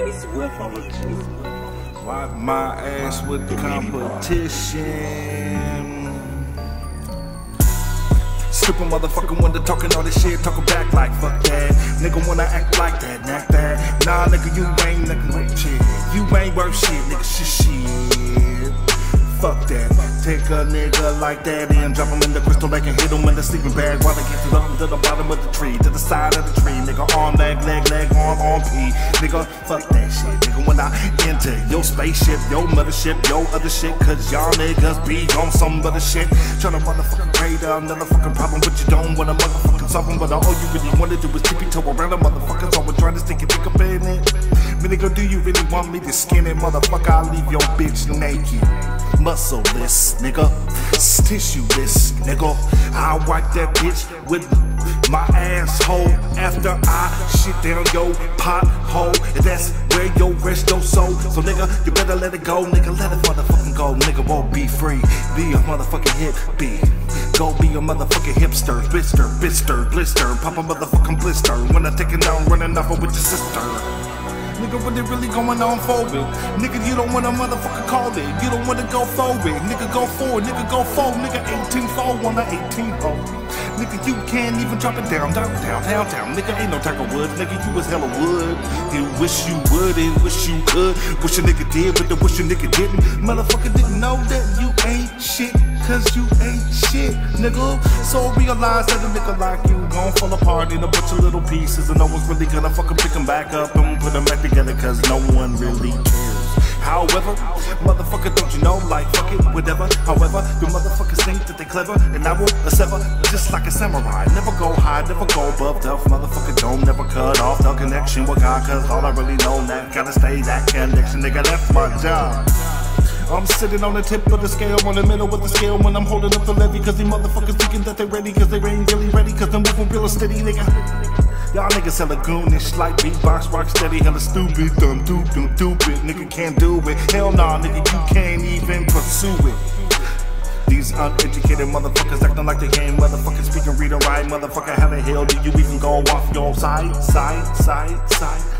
Chase Swift. Wipe my ass with the competition. Stupid motherfucker when they talking all this shit, talking back like fuck that. Nigga wanna act like that, act that. Nah, nigga, you ain't nothing worth shit. You ain't worth shit, nigga, shit, shit. Fuck that. Take a nigga like that and drop him in the crystal lake and hit him in the sleeping bag while they get the, to the bottom of the tree, to the side of the tree. Nigga, arm, leg, leg, leg, arm, arm, P. Nigga, fuck that shit. Nigga, when I enter your spaceship, your mothership, your other shit, cause y'all niggas be on some other shit. Tryna motherfucking create another fucking problem, but you don't wanna motherfucking solve them. But all you really wanna do is tippy toe around the motherfuckers, always trying to stick your dick up in it. Do you really want me to skin it? Motherfucker, I'll leave your bitch naked. Muscleless, nigga. Tissue Tissueless, nigga. I wipe that bitch with my asshole after I shit down your pothole. And that's where your rest your soul. So nigga, you better let it go, nigga. Let it motherfucking go. Nigga won't be free. Be a motherfucking hippie. Go be a motherfucking hipster, blister, blister, blister. Pop a motherfucking blister. When I take it down, running off with your sister. Nigga, what they really going on it? Nigga, you don't want a motherfucker call it. You don't wanna go for it. Nigga, go forward. Nigga, go forward. Nigga, 18 4 on the 18 hole. Nigga, you can't even drop it down, down, down, down, down. Nigga, ain't no type of wood. Nigga, you was hella wood. You wish you would and wish you could. Wish a nigga did, but the wish a nigga didn't. Motherfucker didn't know that you ain't shit. Cause you ain't shit, nigga. So realize that a nigga like you gon' fall apart in a bunch of little pieces. And no one's really gonna fucking pick them back up and put them back together. Cause no one really cares. However, motherfucker, don't you know, like, fuck it, whatever. However, the motherfuckers think that they clever, and I will sever just like a samurai. Never go high, never go above the motherfucker don't never cut off the connection with God, cause all I really know now, gotta stay that connection, nigga, that's my job. I'm sitting on the tip of the scale, on the middle of the scale when I'm holding up the levy. Cause these motherfuckers thinking that they ready, cause they ain't really ready, cause they're moving real steady, nigga. Y'all niggas hella goonish, like beatbox, rock steady, hella stupid, dumb, doop, doop, stupid. Nigga can't do it. Hell nah, nigga, you can't even pursue it. These uneducated motherfuckers acting like they ain't motherfuckers speaking, read and write. Motherfucker, how the hell do you even go off your side, side, side, side?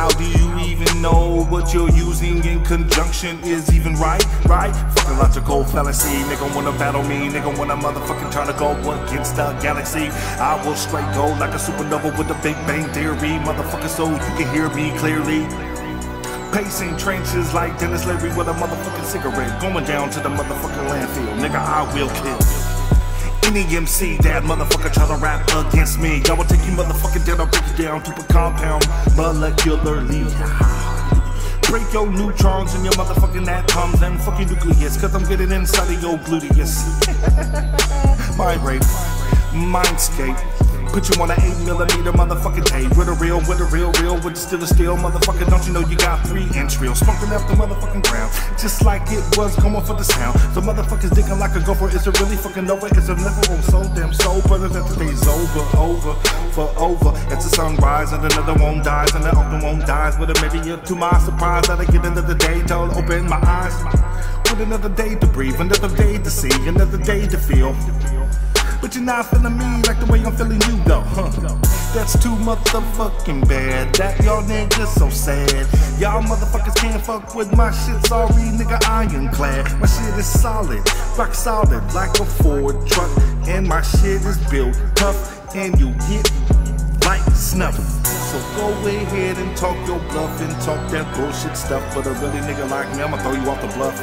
How do you even know what you're using in conjunction is even right? Right? Fucking logical fallacy. Nigga wanna battle me. Nigga wanna motherfucking try to go against the galaxy. I will straight go like a supernova with the Big Bang Theory. Motherfucker, so you can hear me clearly. Pacing trenches like Denis Leary with a motherfucking cigarette. Going down to the motherfucking landfill. Nigga, I will kill. Any MC that motherfucker try to rap against me, I will take you motherfucking down, I'll break you down to a compound molecularly. Break your neutrons and your motherfucking atoms and fucking nucleus, cause I'm getting inside of your gluteus. Mind rape, mindscape. Put you on an 8 millimeter motherfucking tape with a real, with a real, real, with the still a steel motherfucker. Don't you know you got three inch reels smoking up the motherfucking ground, just like it was going for the sound. The motherfuckers digging like a gopher. Is it really fucking over? Is it never oh, so damn sober that the day's over, over, for over. It's a sunrise and another one dies and the other one dies. But it maybe to my surprise that I get another day to open my eyes. With another day to breathe, another day to see, another day to feel. But you're not feeling me like the way I'm feeling you though, huh? That's too motherfucking bad. That y'all niggas so sad. Y'all motherfuckers can't fuck with my shit. Sorry, nigga, ironclad. My shit is solid, rock solid like a Ford truck. And my shit is built tough, and you get like. So go ahead and talk your bluff and talk that bullshit stuff. But a really nigga like me, I'ma throw you off the bluff.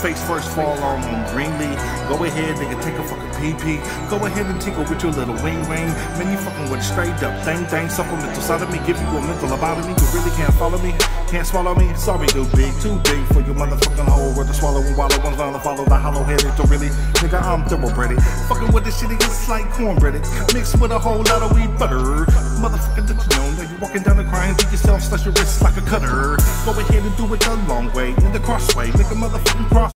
Face first, fall on Greenlee. Go ahead, nigga, take a fucking pee pee. Go ahead and tinkle with your little wing wing. Man, you fucking with straight up thing thing. Supplemental side of me, give you a mental me. You really can't follow me, can't swallow me. Sorry, too big, too big for your motherfucking hole. Where the swallow and wallow one's gonna follow the hollow headed to really. Nigga, I'm thoroughbred. Fucking with this shit, it's like cornbread. Mixed with a whole lot of weed butter. Motherfucker, that you know that you're walking down the grind, beat yourself, slash your wrists like a cutter. Go ahead and do it the long way, in the crossway, make a motherfucking cross.